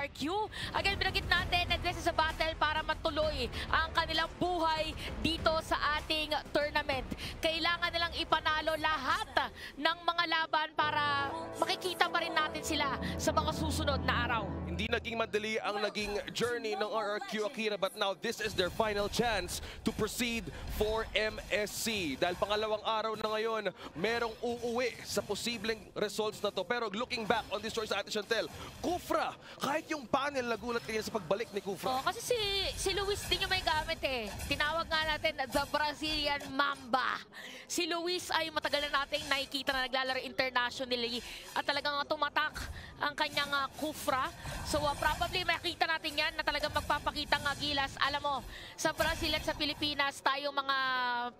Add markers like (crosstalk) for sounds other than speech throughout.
RRQ. Again, binagit natin na this is a battle para matuloy ang kanilang buhay dito sa ating tournament. Kailangan nilang ipanalo lahat ng mga laban para makikita pa rin natin sila sa mga susunod na araw. Hindi naging madali ang naging journey ng RRQ Akira but now this is their final chance to proceed for MSC. Dahil pangalawang araw na ngayon, merong uuwi sa posibleng results na to. Pero looking back on this sa atin Chantel, Kufra, kahit yung panel nagulat kanina sa pagbalik ni Kufra. Oo, kasi si, si Luis din yung may gamit eh. Tinawag nga natin na the Brazilian Mamba. Si Luis ay matagal na nating nakikita na naglalaro internationally at talagang tumatak ang kanyang uh, Kufra. So uh, probably makita natin yan na talagang magpapakita ng gilas. Alam mo, sa Brazil at sa Pilipinas, tayong mga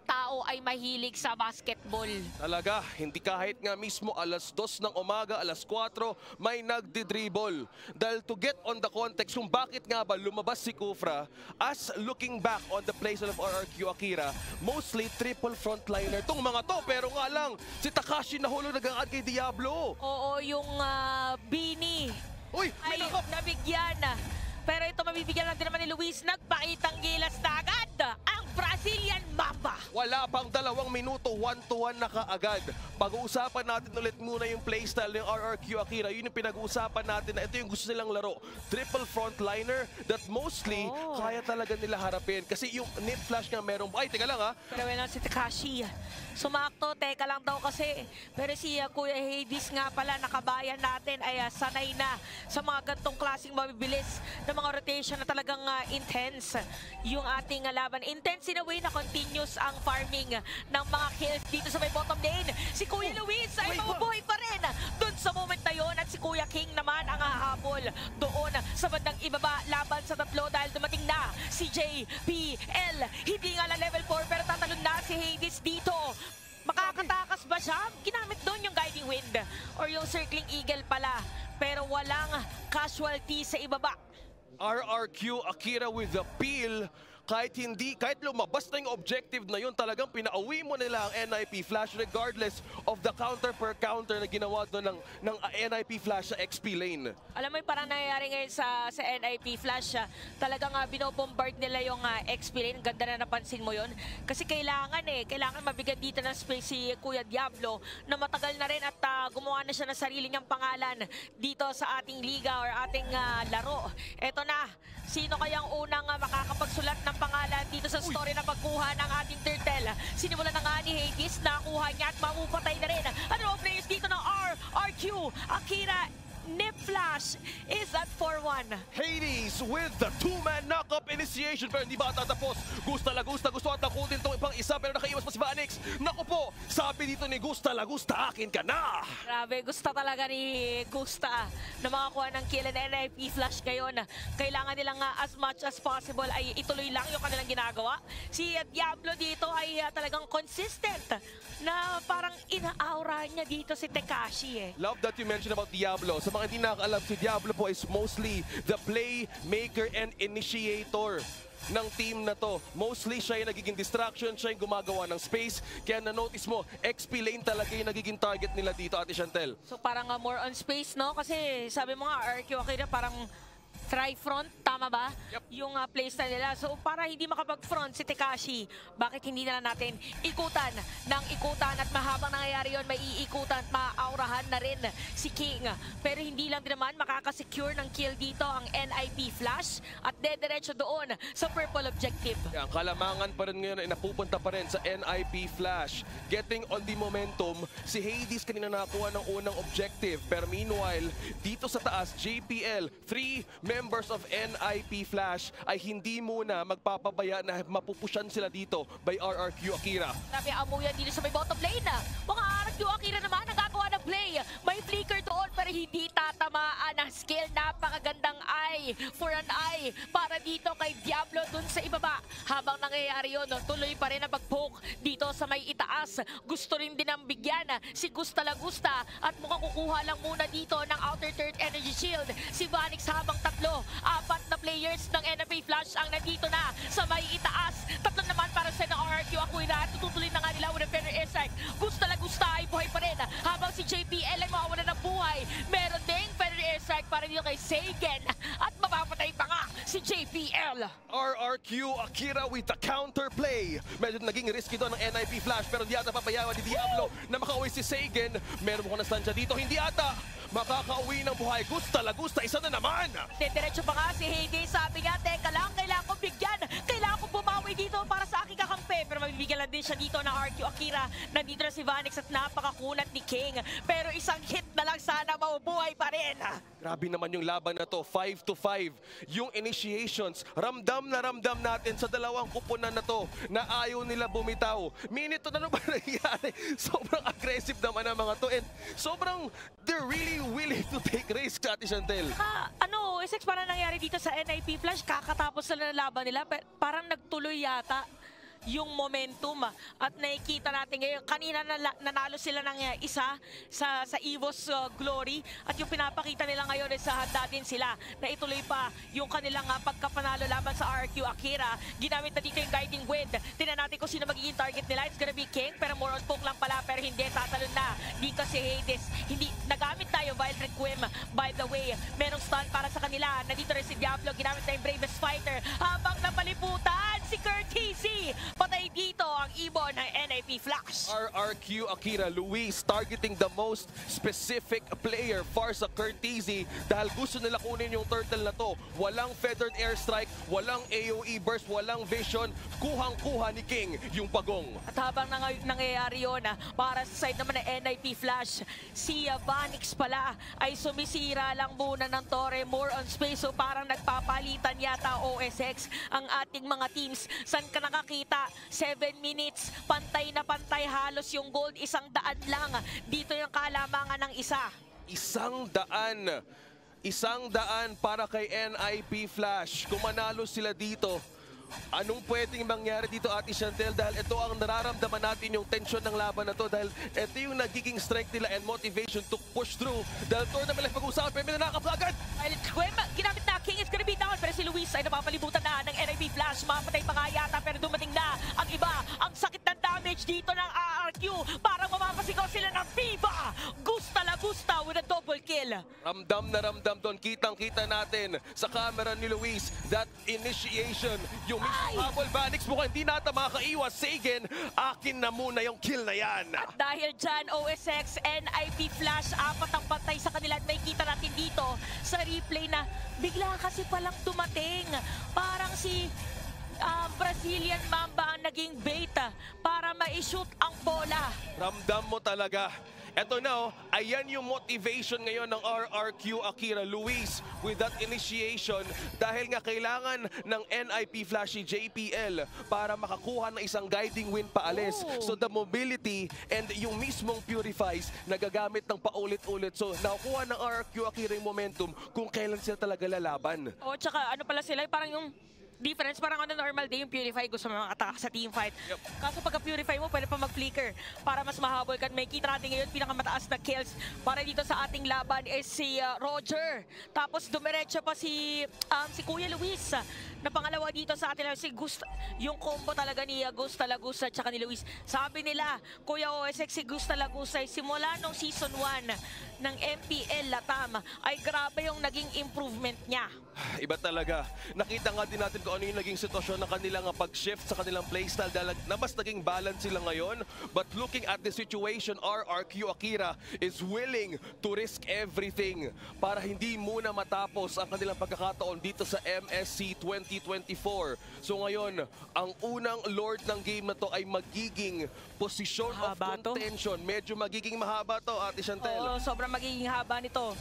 tao ay mahilig sa basketball. Talaga, hindi kahit nga mismo alas 2 ng umaga, alas 4, may nagdi-dribble. Dahil to get on the context kung bakit nga ba lumabas si Kufra, as looking back on the plays of RRQ Akira, mostly triple frontliner tong mga to. Pero nga lang, si Takashi nahulog nag kay Diablo. Oo, yung uh, Bini Uy, may ay nakap! nabigyan. Pero ito mabibigyan lang din naman ni Luis. Nagpakitang gilas na agad ang Brazilian Mamba. Wala pang dalawang minuto, one to one na kaagad. Pag-uusapan natin ulit muna yung playstyle ng RRQ Akira. Yun yung pinag-uusapan natin na ito yung gusto nilang laro. Triple frontliner that mostly Oh. kaya talaga nila harapin. Kasi yung net flash nga merong... Ay, teka lang ha. Pero wala si Takashi. Sumakto, teka lang daw kasi. Pero si uh, Kuya Hades nga pala, nakabayan natin ay uh, sanay na sa mga gantong klaseng mabibilis na mga rotation na talagang uh, intense yung ating uh, laban. Intense in a way na continuous ang farming ng mga kills dito sa may bottom lane. Si Kuya Luis ay mabubuhay pa rin dun sa moment na yon at si Kuya King naman ang hahabol doon sa bandang ibaba laban sa tatlo dahil dumating na si JPL. Hindi nga lang level 4 pero tatalon na si Hades dito. Makakatakas ba siya? Ginamit doon yung Guiding Wind or yung Circling Eagle pala. Pero walang casualty sa ibaba. RRQ Akira with the peel. Kahit hindi, kahit lumabas na yung objective na yun, talagang pinauwi mo nila ang NIP Flash regardless of the counter per counter na ginawa doon ng, ng uh, NIP Flash sa XP lane. Alam mo yung parang nangyayari ngayon sa, sa NIP Flash, ah, talagang uh, binobombard nila yung uh, XP lane. Ganda na napansin mo yon Kasi kailangan eh, kailangan mabigyan dito ng space si Kuya Diablo na matagal na rin at ah, gumawa na siya ng sarili niyang pangalan dito sa ating liga or ating ah, laro. Eto na, sino kayang unang ah, makakapagsulat ng pangalan dito sa story na pagkuha ng ating turtle? Sinimulan na nga ni Hades, nakuha niya at mamupatay na rin. Ano ang players dito ng R, RQ, Akira, Nip Flash is at 4-1. Hades with the two-man knock-up initiation pero hindi ba tatapos? Gusta la gusta, gusto at nakutin tong ibang isa pero nakaiwas pa si Vanix. Naku po, sabi dito ni Gusta la gusta, akin ka na! Grabe, gusto talaga ni Gusta na makakuha ng kill and NIP Flash ngayon. Kailangan nilang nga as much as possible ay ituloy lang yung kanilang ginagawa. Si uh, Diablo dito ay uh, talagang consistent na parang ina-aura niya dito si Tekashi eh. Love that you mentioned about Diablo. Sa mga hindi nakakaalam, si Diablo po is mostly the playmaker and initiator ng team na to. Mostly siya yung nagiging distraction, siya yung gumagawa ng space. Kaya na-notice mo, XP lane talaga yung nagiging target nila dito, Ate Chantel. So parang uh, more on space, no? Kasi sabi mo nga, RQ Akira parang Tri-front, tama ba? Yep. Yung uh, playstyle nila. So para hindi makapag-front si Tekashi, bakit hindi na natin ikutan ng ikutan at mahabang nangyayari yon may iikutan at maaurahan na rin si King. Pero hindi lang din naman makakasecure ng kill dito ang NIP Flash at dediretso doon sa purple objective. Ang kalamangan pa rin ngayon ay napupunta pa rin sa NIP Flash. Getting on the momentum, si Hades kanina nakakuha ng unang objective. Pero meanwhile, dito sa taas, JPL, three members of NIP Flash ay hindi muna magpapabaya na mapupusyan sila dito by RRQ Akira. Grabe amuyan dito sa may bottom lane. Mga RQ Akira naman nagagawa ng play. May flicker doon pero hindi tatamaan ang skill. Napakagandang eye for an eye para dito kay Diablo dun sa ibaba. Habang nangyayari yun, tuloy pa rin ang pag-poke dito sa may itaas. Gusto rin din ang bigyan si Gusta Lagusta at mukhang kukuha lang muna dito ng Outer Third Energy Shield. Si Vanix habang tatlo, apat na players ng NFA Flash ang nandito na sa may itaas. Buhay. Meron ding Feather Airstrike strike para dito kay Sagan. At mapapatay pa nga si JPL. RRQ Akira with the counterplay. Medyo naging risky doon ng NIP Flash pero hindi ata papayawan ni Diablo na makauwi si Sagan. Meron mo na stansya dito. Hindi ata makakauwi ng buhay. Gusta la gusta. Isa na naman. Diretso pa nga si Heyday. Sabi niya, teka lang, kailangan ko bigyan. Bumawi dito para sa aking kakampi. Pero mabibigyan lang din siya dito ng RQ Akira. Nandito na si Vanix at napakakunat ni King. Pero isang hit na lang sana mabubuhay pa rin. Grabe naman yung laban na to. 5 to 5. Yung initiations. Ramdam na ramdam natin sa dalawang kupunan na to na ayaw nila bumitaw. Minute to na ano ba (laughs) nangyari? Sobrang aggressive naman ang mga to. And sobrang they're really willing to take risks, Ate Chantel. Ah, ano, SX parang nangyari dito sa NIP Flash, kakatapos na ng laban nila, parang nagtuloy yata yung momentum ah. at nakikita natin ngayon kanina nanalo sila ng uh, isa sa sa Evo's uh, Glory. At yung pinapakita nila ngayon is sa handa din sila na ituloy pa yung kanilang uh, pagkapanalo laban sa RQ Akira. Ginamit na dito yung guiding wind. Tingnan natin kung sino magiging target nila. It's gonna be King pero more on poke lang pala pero hindi tatalon na. Dito si Hades hindi nagamit tayo Wild Requiem by the way. Merong stun para sa kanila. Nandito rin si Diablo ginamit na yung Bravest Fighter. Habang napaliputan si Curtisi patay dito ang ibon ng NIP Flash RRQ Akira Luis targeting the most specific player Farsa Curtizi dahil gusto nila kunin yung turtle na to. Walang feathered airstrike, walang AoE burst, walang vision. Kuhang-kuha ni King yung bagong. At habang nang nangyayari yun, ah, para sa side naman ng NIP Flash, si Vanix pala ay sumisira lang muna ng Torre more on space. So parang nagpapalitan yata OSX ang ating mga teams. San ka nakakita? 7 minutes, pantay na pantay halos yung gold. Isang daan lang. Dito yung kalamangan ng isa. Isang daan. Isang daan para kay NIP Flash. Kung manalo sila dito, Anong pwedeng mangyari dito, Ate Chantel? Dahil ito ang nararamdaman natin yung tension ng laban na to. Dahil ito yung nagiging strength nila and motivation to push through. Dahil tournament life pag-uusapan, pero may nanakap agad! Well, Gwen, ginamit na King, it's gonna be down. Pero si Luis ay napapalibutan na ng NIB Flash. Mamatay pa nga yata, pero dumating na ang iba. Ang sakit ng damage dito ng ARQ. Parang mamapasigaw sila ng 50 Salagusta with a double kill. Ramdam na ramdam doon. Kitang-kita natin sa camera ni Luis that initiation. Yung Apple Vanix mukhang hindi nata makaiwas. Sagan, akin na muna yung kill na yan. At dahil dyan, OSX, NIP Flash, apat ang patay sa kanila at may kita natin dito sa replay na bigla kasi palang dumating. Parang si um, Brazilian Mamba ang naging beta para ma-shoot ang bola. Ramdam mo talaga Eto na, oh, ayan yung motivation ngayon ng RRQ Akira Luis with that initiation dahil nga kailangan ng NIP Flashy JPL para makakuha ng isang guiding win paalis. Oh. So the mobility and yung mismong purifies nagagamit ng paulit-ulit. So nakukuha ng RRQ Akira yung momentum kung kailan sila talaga lalaban. O, tsaka ano pala sila, parang yung difference, parang on a normal day, yung Purify gusto mo makataka sa team fight. Yep. Kaso pagka Purify mo, pwede pa mag-flicker para mas mahabol ka. May kita natin ngayon, pinakamataas na kills para dito sa ating laban is si uh, Roger. Tapos dumiretso pa si, um, si Kuya Luis na pangalawa dito sa atin. Si Gusta, yung combo talaga ni uh, Gusta Lagusa at saka ni Luis. Sabi nila, Kuya OSX, si Gusta Lagusa, simula nung season 1 ng MPL Latam, ay grabe yung naging improvement niya. (sighs) Iba talaga. Nakita nga din natin kung ano yung naging sitwasyon ng kanilang pag-shift sa kanilang playstyle dahil na mas naging balance sila ngayon. But looking at the situation, RRQ Akira is willing to risk everything para hindi muna matapos ang kanilang pagkakataon dito sa MSC 2024. So ngayon, ang unang lord ng game na to ay magiging position of Mahaba to. contention. Medyo magiging mahaba to, Ate Chantel. Oo, sobrang magiging haba nito.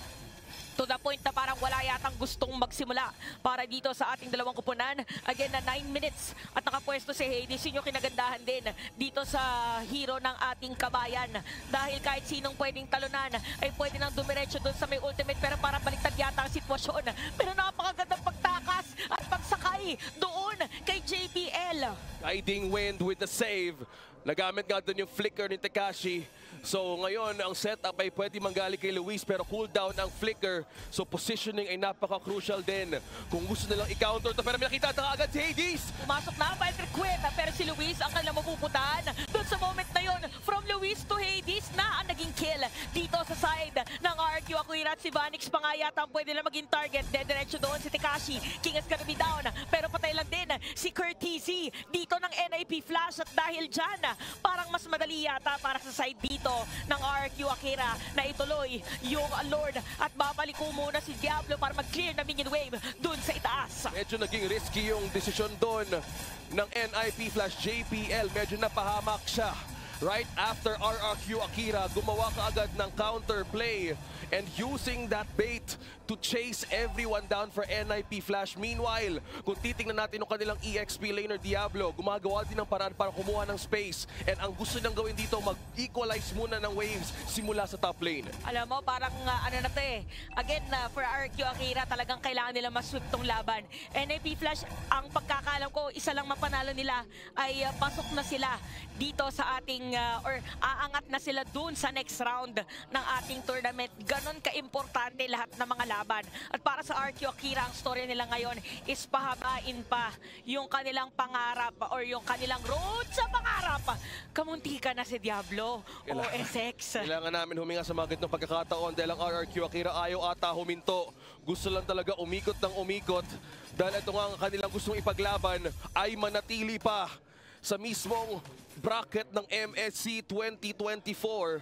To the point na parang wala yatang gustong magsimula para dito sa ating dalawang kupunan. Again, na 9 minutes at nakapwesto si Hades. Yun yung kinagandahan din dito sa hero ng ating kabayan. Dahil kahit sinong pwedeng talunan ay pwede nang dumiretso doon sa may ultimate pero parang baliktad yata ang sitwasyon. Pero napakagandang pagtakas at pagsakay doon kay JBL. Guiding wind with the save. Nagamit nga doon yung flicker ni Tekashi. So ngayon, ang setup ay pwede manggali kay Luis pero cooldown ang flicker. So positioning ay napaka-crucial din. Kung gusto nilang i-counter to pero may nakita na agad si Hades. Pumasok na ang Valkyrie Queen, pero si Luis ang kanilang mapupuntahan. Doon sa moment na yon, from Luis to Hades na ang naging kill dito sa side ng RQ Aquila at si Vanix pa nga yata ang pwede na maging target. Dediretso doon si Tekashi. King is gonna be down, pero patay lang din si Curtizy dito ng NIP Flash at dahil dyan, parang mas madali yata para sa side dito ng RQ Akira na ituloy yung Lord at babalik ko muna si Diablo para mag-clear na minion wave doon sa itaas. Medyo naging risky yung desisyon doon ng NIP Flash JPL. Medyo napahamak siya. Right after RRQ Akira, gumawa ka agad ng counter play and using that bait to chase everyone down for NIP Flash. Meanwhile, kung titingnan natin yung kanilang EXP laner Diablo, gumagawa din ng paraan para kumuha ng space. And ang gusto niyang gawin dito, mag-equalize muna ng waves simula sa top lane. Alam mo, parang uh, ano na to eh. Again, uh, for RQ Akira, talagang kailangan nila mas-sweep tong laban. NIP Flash, ang pagkakalam ko, isa lang mapanalo nila ay uh, pasok na sila dito sa ating, uh, or aangat na sila dun sa next round ng ating tournament. Ganon ka-importante lahat ng mga laban. At para sa RQ Akira, ang story nila ngayon is pahabain pa yung kanilang pangarap or yung kanilang road sa pangarap. Kamunti ka na si Diablo o SX. Kailangan namin huminga sa mga ganitong pagkakataon dahil ang RRQ Akira ayaw ata huminto. Gusto lang talaga umikot ng umikot dahil ito nga ang kanilang gustong ipaglaban ay manatili pa sa mismong bracket ng MSC 2024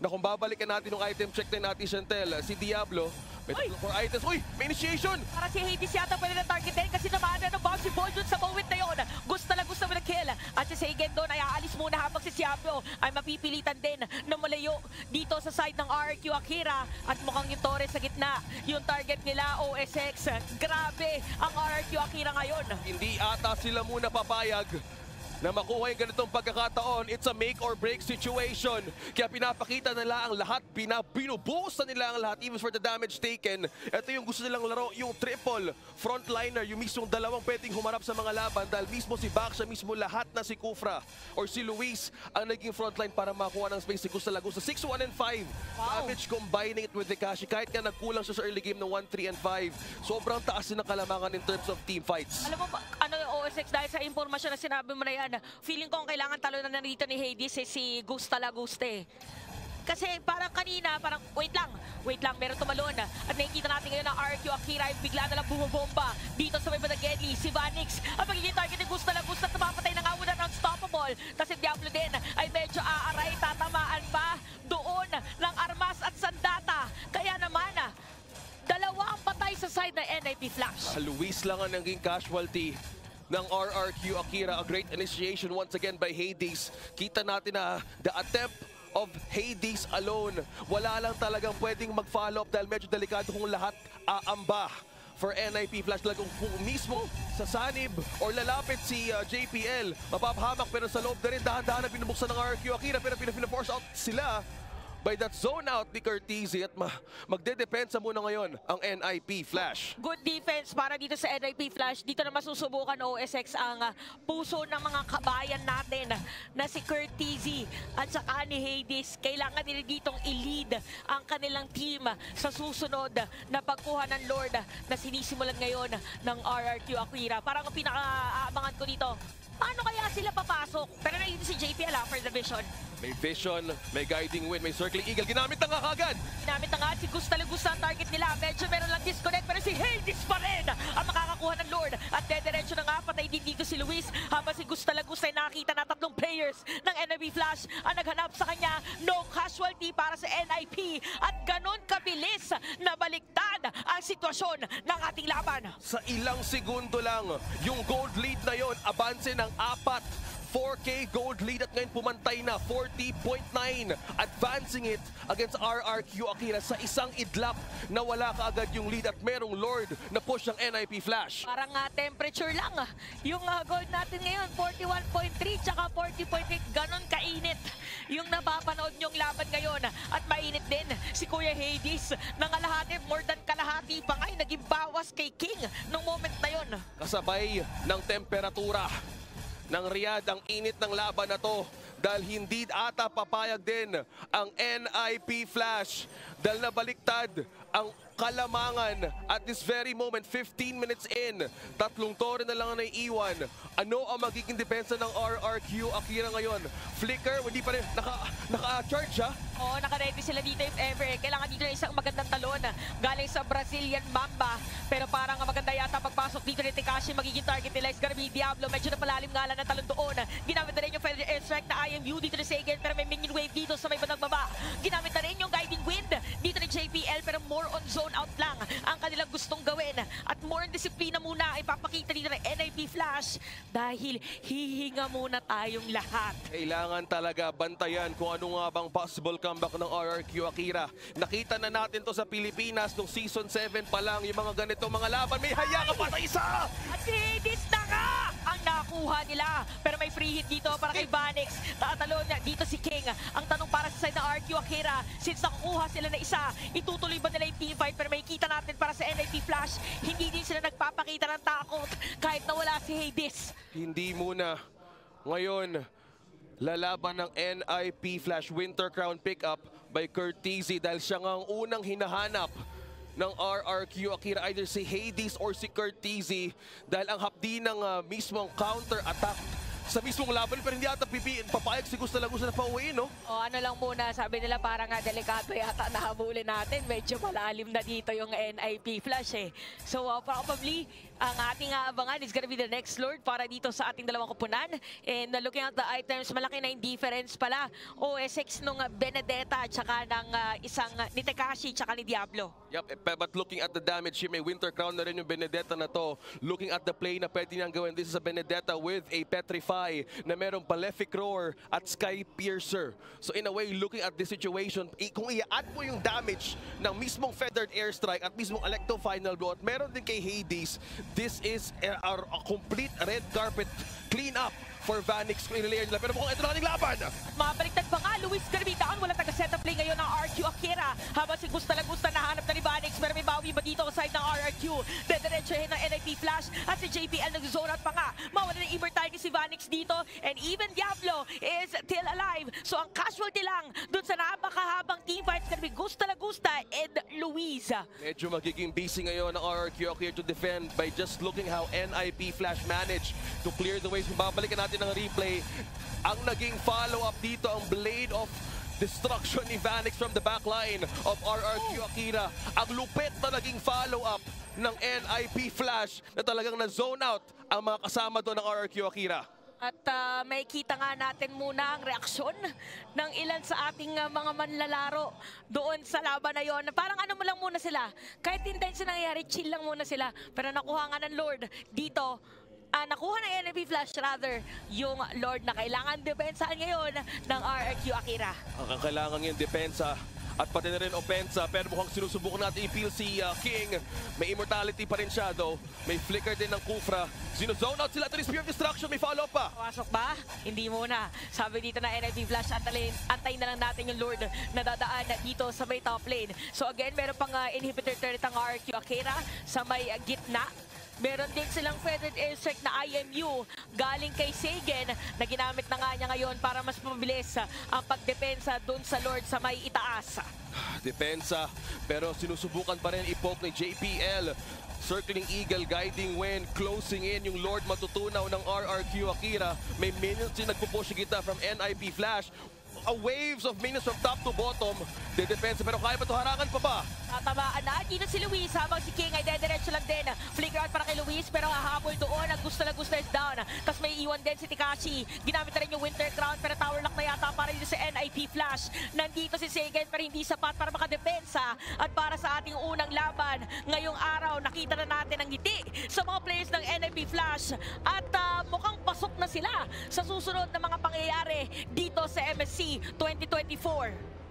na kung babalikan natin yung item check din natin, Chantel, si Diablo, may Ay! tatlong four items. Uy, may initiation! Para si Hades yata pwede na targetin kasi naman ng bouncy ball dun sa moment na yun. Gusto na gusto mo na kill. At si Seigen doon ay aalis muna habang si Diablo ay mapipilitan din na malayo dito sa side ng RQ Akira. At mukhang yung Torres sa gitna. Yung target nila, OSX. Grabe ang RQ Akira ngayon. Hindi ata sila muna papayag na makuha yung ganitong pagkakataon. It's a make or break situation. Kaya pinapakita nila ang lahat, na nila ang lahat even for the damage taken. Ito yung gusto nilang laro, yung triple frontliner, yung mismong dalawang pwedeng humarap sa mga laban dahil mismo si Baksha, mismo lahat na si Kufra or si Luis ang naging frontline para makuha ng space si Gusta Lagusa. 6-1 and 5. Wow. Damage combining it with Tekashi. Kahit nga nagkulang siya sa early game ng 1-3 and 5. Sobrang taas din ng kalamangan in terms of team fights. Alam mo ba, ano yung OSX dahil sa impormasyon na sinabi mo na yan, feeling ko ang kailangan talo na narito ni Hades eh, si Gusta Laguste. Kasi parang kanina, parang wait lang, wait lang, meron tumalon. At nakikita natin ngayon ang RQ Akira ay bigla na lang bumubomba dito sa may Badageli. Si Vanix, ang magiging target ni Gusta Laguste at napapatay na nga muna ng unstoppable. Kasi Diablo din ay medyo aaray, tatamaan pa doon ng Armas at Sandata. Kaya naman, dalawa ang patay sa side ng NIP Flash. Ah, Luis lang ang naging casualty ng RRQ Akira. A great initiation once again by Hades. Kita natin na the attempt of Hades alone. Wala lang talagang pwedeng mag-follow up dahil medyo delikado kung lahat aamba for NIP Flash talagang kung mismo sa sanib or lalapit si uh, JPL mapapahamak pero sa loob na rin dahan-dahan na binubuksan ng RRQ Akira pero pinapina-force out sila by that zone out ni Curtizy at ma magdedepensa muna ngayon ang NIP Flash. Good defense para dito sa NIP Flash. Dito na masusubukan OSX ang ah, puso ng mga kabayan natin na si Curtizy at saka ni Hades. Kailangan nila ditong i-lead ang kanilang team sa susunod na pagkuha ng Lord na sinisimulan ngayon ng RRQ Aquira. Parang ang pinaka-aabangan ko dito, paano kaya sila papasok? Pero nandito si JPL ah, for the vision. May vision, may guiding wind, may circling eagle. Ginamit na nga kagad. Ginamit na nga si Gusta Lagusta ang target nila. Medyo meron lang disconnect pero si Hades pa rin ang makakakuha. At dediretso na nga patay din dito si Luis habang si Gusta Lagusta ay nakita na tatlong players ng NIP Flash ang naghanap sa kanya. No casualty para sa NIP at ganon kabilis na baliktad ang sitwasyon ng ating laban. Sa ilang segundo lang, yung gold lead na yon, abanse ng apat. 4K gold lead at ngayon pumantay na 40.9 advancing it against RRQ Akira sa isang idlap na wala kaagad yung lead at merong Lord na push ng NIP Flash. Parang nga temperature lang. ah. Yung ah, gold natin ngayon, 41.3 tsaka 40.8. Ganon kainit yung napapanood nyong laban ngayon. At mainit din si Kuya Hades. Nangalahati, more than kalahati pa nga yung naging bawas kay King nung moment na yon. Kasabay ng temperatura ng Riyadh ang init ng laban na to dahil hindi ata papayag din ang NIP Flash dahil nabaliktad ang kalamangan at this very moment, 15 minutes in, tatlong tore na lang ang naiiwan. Ano ang magiging depensa ng RRQ Akira ngayon? Flicker, hindi pa rin, naka, naka-charge ha? Oo, naka-ready sila dito if ever. Kailangan dito ng isang magandang talon galing sa Brazilian Mamba. Pero parang maganda yata pagpasok dito ni Tekashi. Magiging target nila is gonna be Diablo. Medyo napalalim nga lang ng talon doon. Ginamit na rin yung Feather Airstrike na IMU dito ni Sagan. Pero may minion wave dito sa may bandang. Ginamit na rin yung Guiding Wind dito ni JPL. Pero more on zone out lang ang kanilang gustong gawin. At more disiplina muna ipapakita dito ng NIP Flash. Dahil hihinga muna tayong lahat. Kailangan talaga bantayan kung ano nga bang possible comeback ng RRQ Akira. Nakita na natin to sa Pilipinas nung season 7 pa lang yung mga ganito mga laban. May haya ka pa na isa! At si ang nakuha nila. Pero may free hit dito para kay Vanix. Tatalon dito si King. Ang tanong para sa side ng RQ Akira, since nakukuha sila na isa, itutuloy ba nila yung team fight? Pero may kita natin para sa NIP Flash, hindi din sila nagpapakita ng takot kahit na wala si Hades. Hindi muna. Ngayon, lalaban ng NIP Flash Winter Crown pickup by Curtizi dahil siya nga ang unang hinahanap ng RRQ Akira either si Hades or si Curtizi dahil ang hapdi ng ah, mismong counter attack sa mismong laban pero hindi ata pipi papayag si Gusto Lagusa na pauwi no? O ano lang muna, sabi nila parang nga delikado yata nahabulin natin. Medyo malalim na dito yung NIP Flash eh. So uh, probably, ang ating aabangan is gonna be the next Lord para dito sa ating dalawang kupunan. And uh, looking at the items, malaki na yung difference pala. OSX nung Benedetta at saka ng uh, isang uh, ni Tekashi at saka ni Diablo. Yup, eh, but looking at the damage may Winter Crown na rin yung Benedetta na to. Looking at the play na pwede niyang gawin, this is a Benedetta with a Petrify na merong Malefic Roar at Sky Piercer. So in a way, looking at this situation, kung i-add mo yung damage ng mismong Feathered Airstrike at mismong Electo Final Blow at meron din kay Hades, this is a, a- a complete red carpet clean-up for Vanix kung inilayer nila. Pero mukhang ito na ating laban! Mabaliktad pa nga, Luis Garbita. Wala taga-setup play ngayon ng RQ Akira. Habang si Gusta Lagusta nahanap na ni Vanix. Pero may bawi ba dito sa side ng RRQ? Dediretsuhin ng NIP Flash. At si JPL nag-zone out pa nga. Mawala ng immortality si Vanix dito. And even Diablo is still alive. So ang casualty lang dun sa napakahabang teamfight is gonna be Gusta Lagusta and Luis. Medyo magiging busy ngayon ng RRQ here to defend by just looking how NIP Flash managed to clear the ways. Kung babalikan natin ang replay, ang naging follow-up dito, ang Blade of Destruction ni Vanix from the backline of RRQ Akira. Ang lupit na naging follow-up ng NIP Flash na talagang na-zone out ang mga kasama doon ng RRQ Akira. At ah, may kita nga natin muna ang reaksyon ng ilan sa ating ah, mga manlalaro doon sa laban na yon. Parang ano mo lang muna sila. Kahit intense na nangyayari, chill lang muna sila. Pero nakuha nga ng Lord dito. Ah, nakuha ng NMP Flash rather yung Lord na kailangan depensahan ngayon ng RRQ Akira. Ang kailangan yung depensa at pati na rin opensa pero mukhang sinusubukan natin i-peel si uh, King. May immortality pa rin siya though. May flicker din ng Kufra. Sinozone out sila to the Spear of Destruction. May follow pa. Pasok ba? Hindi muna. Sabi dito na NIP Flash, antayin, antayin na lang natin yung Lord na dadaan dito sa may top lane. So again, meron pang ah, inhibitor turret ang RQ Akira sa may ah, gitna. Meron din silang feathered airstrike na IMU galing kay Sagan na ginamit na nga niya ngayon para mas mabilis ah, ang pagdepensa dun sa Lord sa may itaas. Depensa pero sinusubukan pa rin i-poke ni JPL. Circling Eagle, Guiding Wind, closing in yung Lord matutunaw ng RRQ Akira. May minions din nagpupush kita from NIP Flash. A waves of minions from top to bottom. De depensa pero kaya ba ito harangan pa ba? Tatamaan na. Dito si Luis habang si King ay dediretso lang din. Flicker out para kay Luis pero hahabol doon. Ang gusto na gusto is down. Tapos may iwan din si Tikashi. Ginamit na rin yung Winter Crown pero tower lock na yata para dito sa NIP Flash. Nandito si Sagan pero hindi sapat para makadepensa. At para sa ating unang laban, ngayong araw nakita na natin ang ngiti sa mga players ng NIP Flash. At ah, mukhang pasok na sila sa susunod na mga pangyayari dito sa MSC 2024.